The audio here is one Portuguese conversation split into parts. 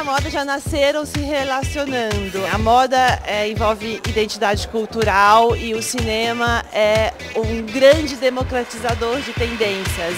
a moda já nasceram se relacionando. A moda é, envolve identidade cultural e o cinema é um grande democratizador de tendências.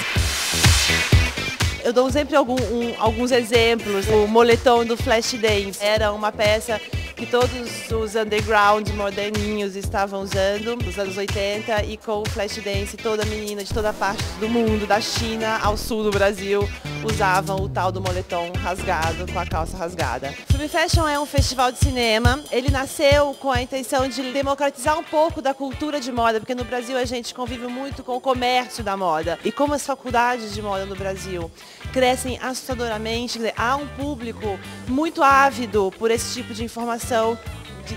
Eu dou sempre algum, um, alguns exemplos. O moletom do Flashdance era uma peça que todos os underground moderninhos estavam usando nos anos 80 e com o Flashdance toda menina de toda parte do mundo, da China ao sul do Brasil, usavam o tal do moletom rasgado com a calça rasgada. O Film Fashion é um festival de cinema. Ele nasceu com a intenção de democratizar um pouco da cultura de moda, porque no Brasil a gente convive muito com o comércio da moda. E como as faculdades de moda no Brasil crescem assustadoramente, há um público muito ávido por esse tipo de informação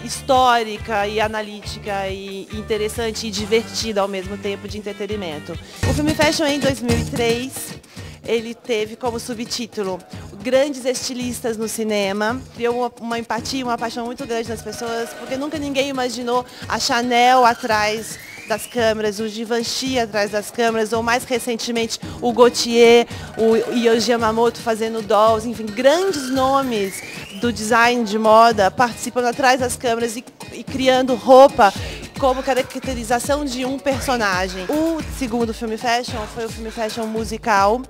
histórica e analítica e interessante e divertida ao mesmo tempo de entretenimento. O filme Fashion em 2003, ele teve como subtítulo Grandes Estilistas no Cinema. Criou uma, uma empatia, uma paixão muito grande nas pessoas, porque nunca ninguém imaginou a Chanel atrás das câmeras, o Givenchy atrás das câmeras, ou mais recentemente o Gaultier, o Yoji Yamamoto fazendo dolls, enfim, grandes nomes do design de moda participando atrás das câmeras e, e criando roupa como caracterização de um personagem. O segundo filme fashion foi o filme fashion musical,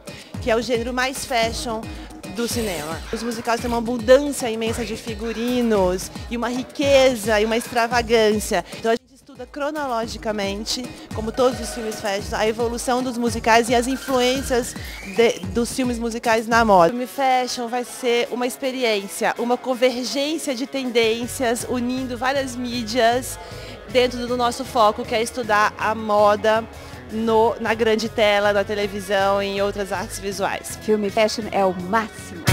que é o gênero mais fashion do cinema. Os musicais têm uma abundância imensa de figurinos e uma riqueza e uma extravagância. Então, estuda cronologicamente, como todos os filmes fashion, a evolução dos musicais e as influências de, dos filmes musicais na moda. O filme fashion vai ser uma experiência, uma convergência de tendências unindo várias mídias dentro do nosso foco, que é estudar a moda no, na grande tela, na televisão e em outras artes visuais. Filme fashion é o máximo.